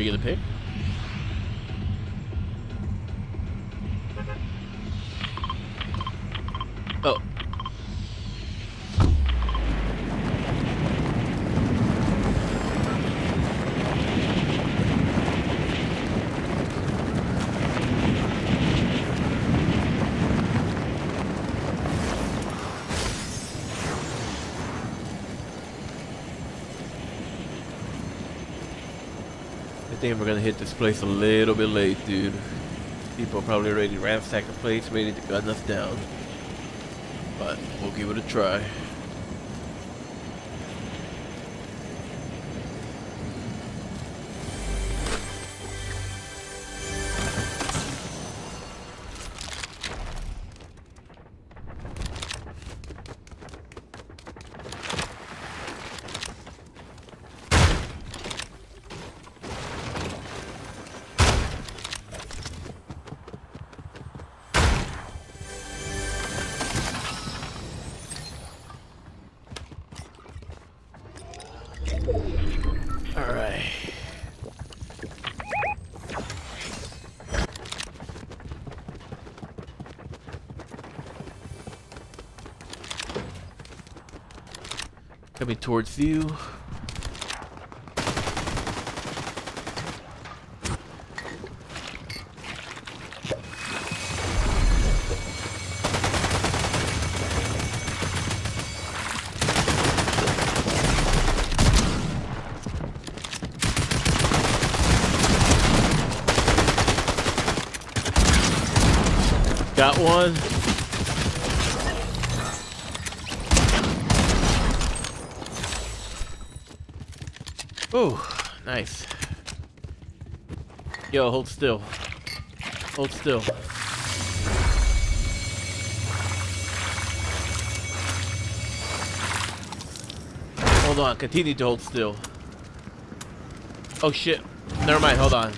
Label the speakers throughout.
Speaker 1: Are you gonna pick? I think we're gonna hit this place a little bit late, dude. People are probably ready to ransack the place, ready to gun us down. But we'll give it a try. Coming towards you. Got one. Ooh, nice. Yo, hold still. Hold still. Hold on, continue to hold still. Oh shit. Never mind, hold on.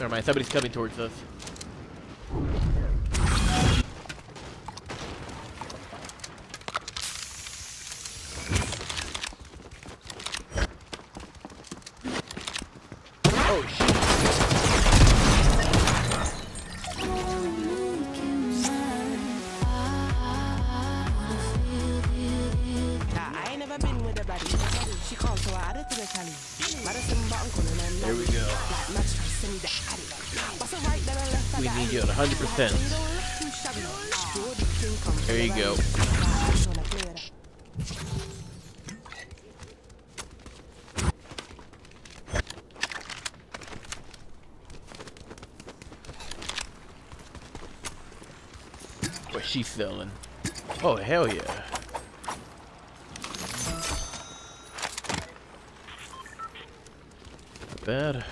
Speaker 1: Never mind, somebody's coming towards us. We need you at 100%. There you go. What's she selling? Oh, hell yeah. Not bad.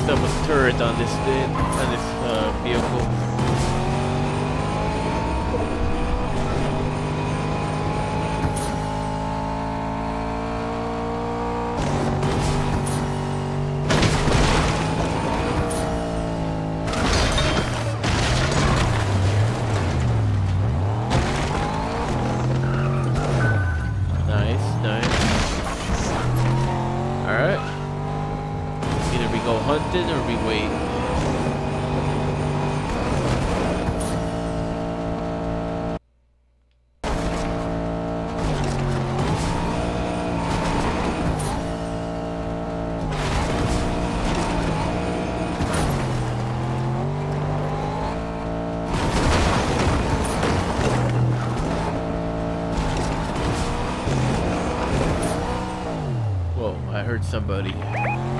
Speaker 1: Alright. Up a turret on this thing, on hurt somebody.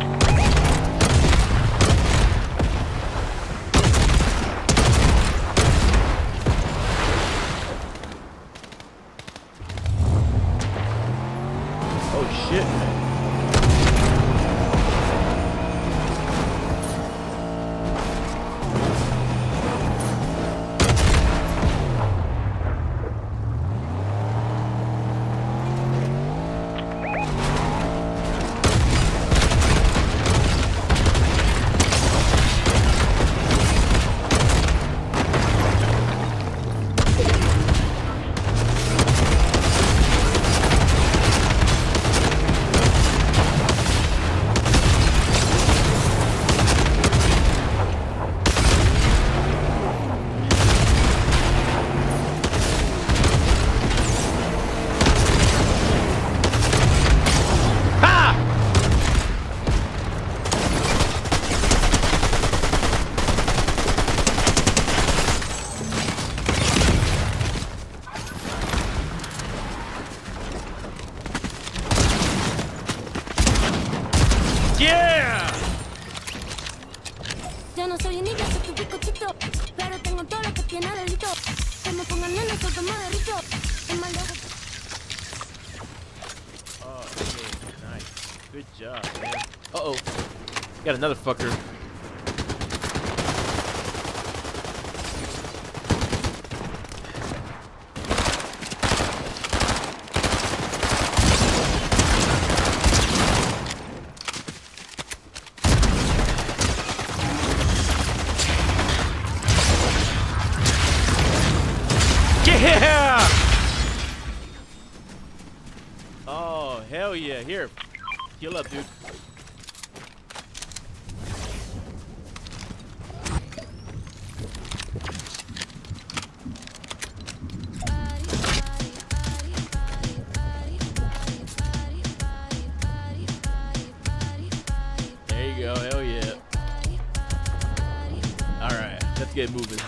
Speaker 1: job, man. Uh-oh. Got another fucker. get moving.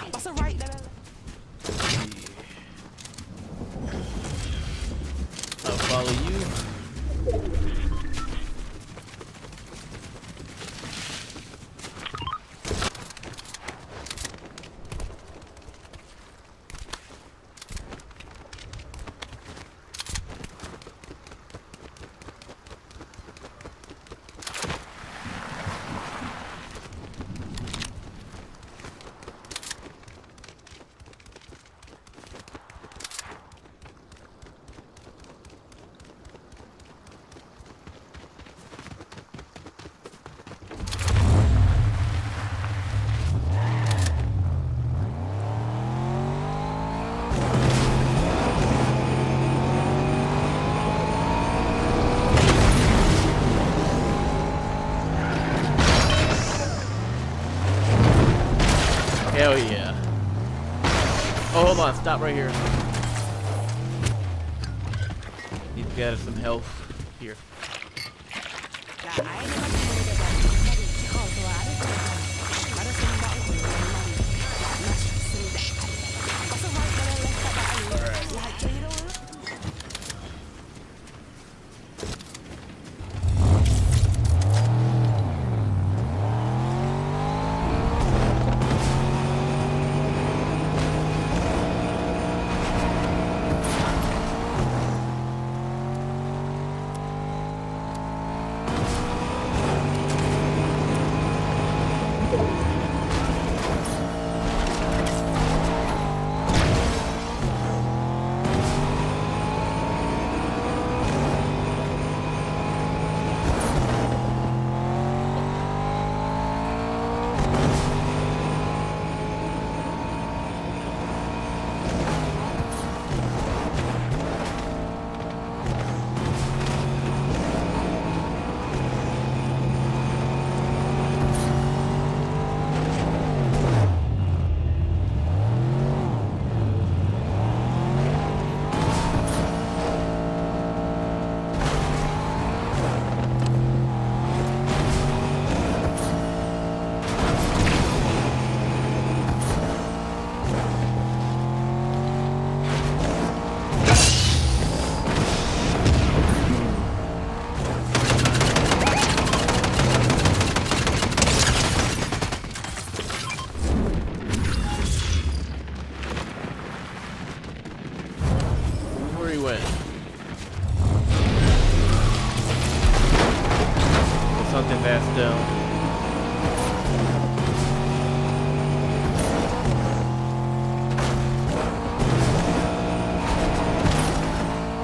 Speaker 1: Hold on, stop right here. Need to get some health.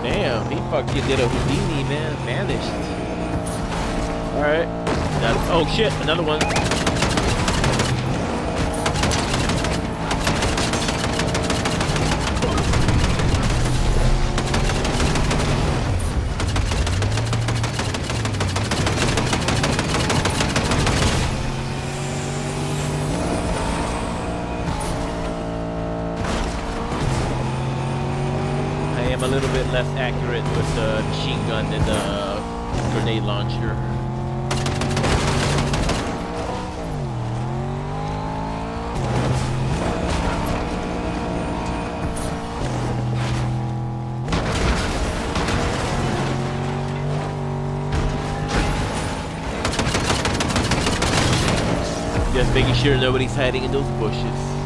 Speaker 1: Damn, he fucking did a Houdini, man. Vanished. Alright. Oh shit, another one. Accurate with the machine gun and the grenade launcher. Just making sure nobody's hiding in those bushes.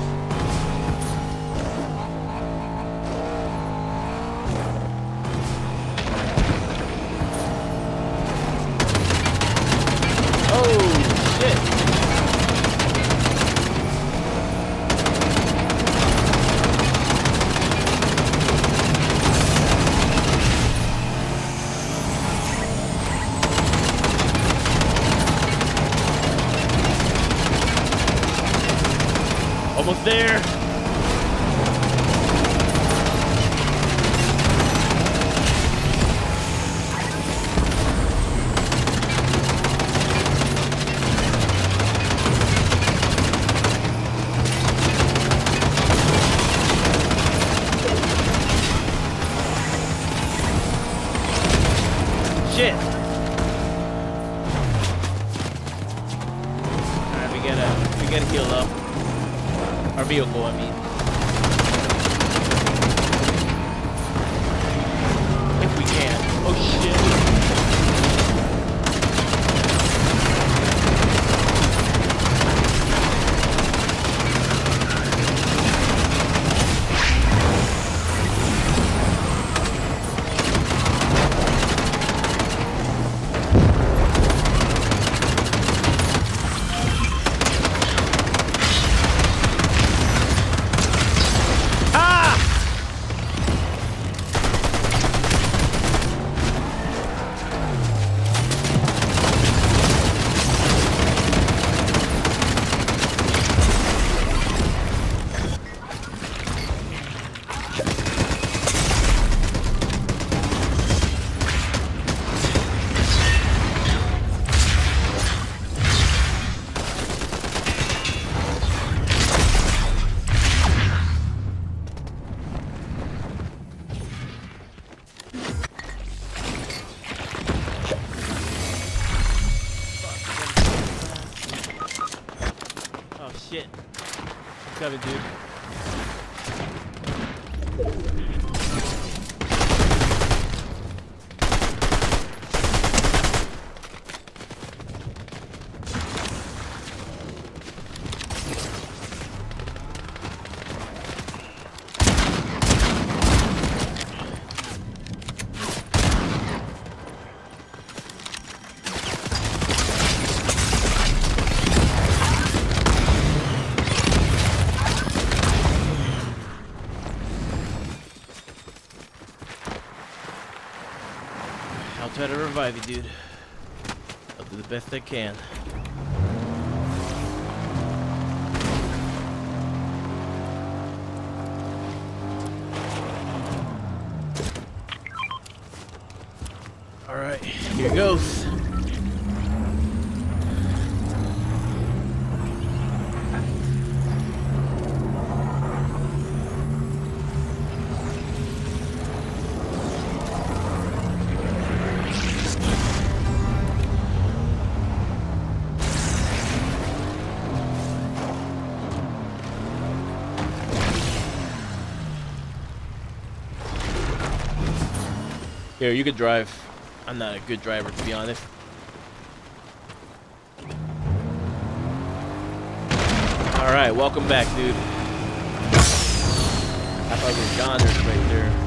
Speaker 1: Almost there. I'll try you, dude. I'll do the best I can. Here, you could drive. I'm not a good driver, to be honest. Alright, welcome back, dude. I thought it was Goners right there.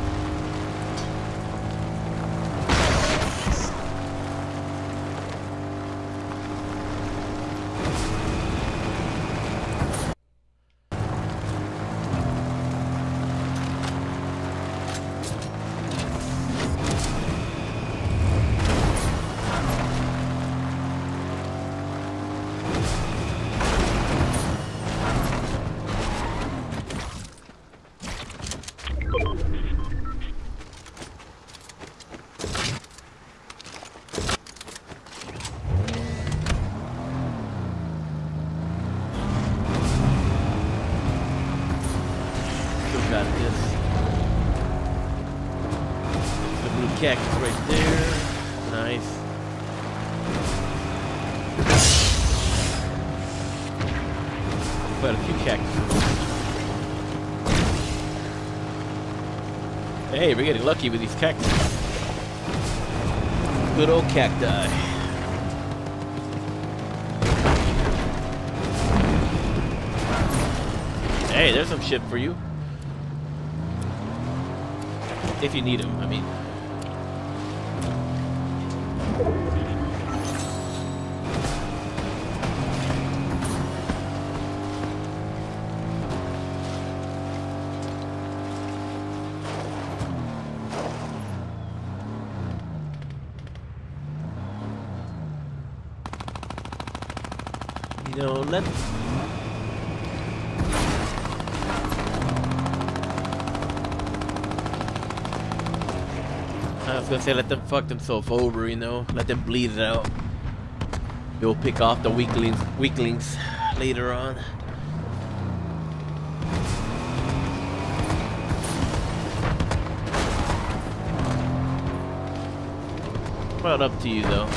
Speaker 1: Hey, we're getting lucky with these cacti. Good old cacti. Hey, there's some shit for you. If you need them, I mean. Say let them fuck themselves over, you know, let them bleed it out. You'll pick off the weaklings weaklings later on. But up to you though.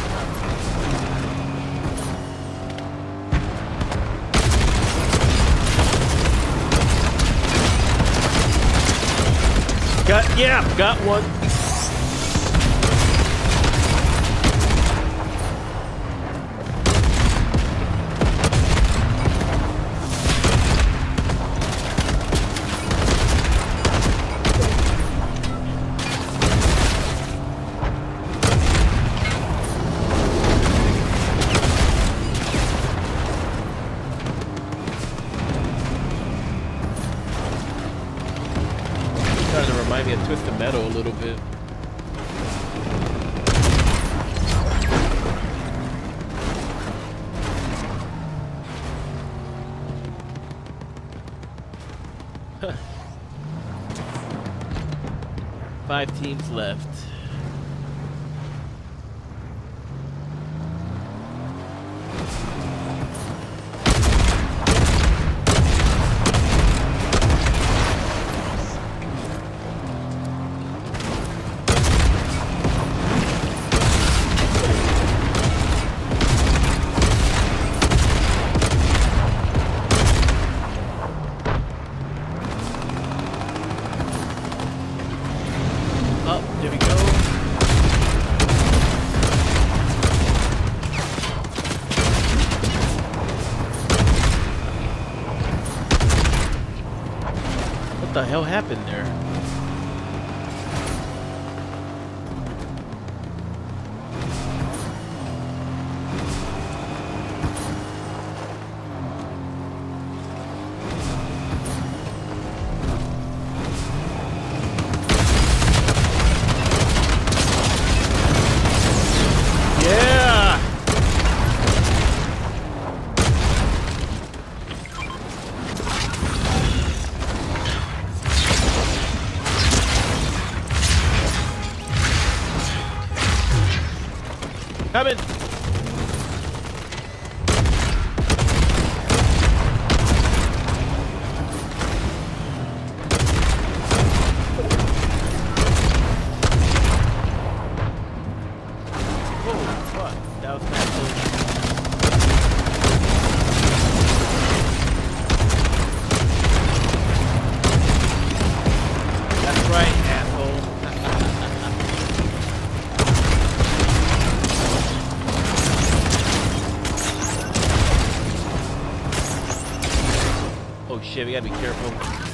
Speaker 1: Got yeah, got one. Metal a little bit. Five teams left. Hell happened there? Shit, we gotta be careful.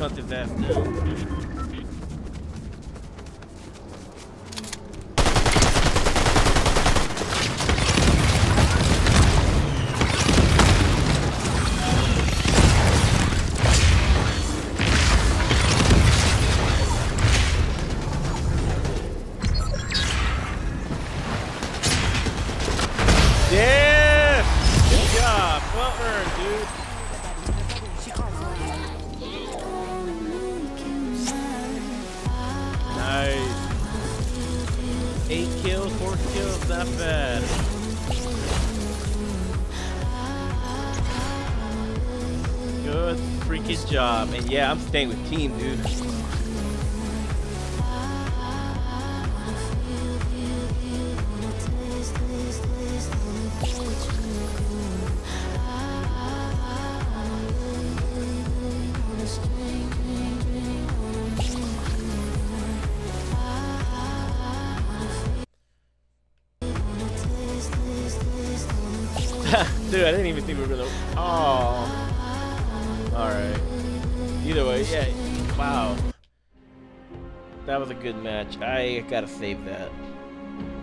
Speaker 1: Let's hunt his freaking job. And yeah, I'm staying with team, dude. Good match. I gotta save that.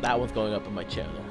Speaker 1: That one's going up on my channel.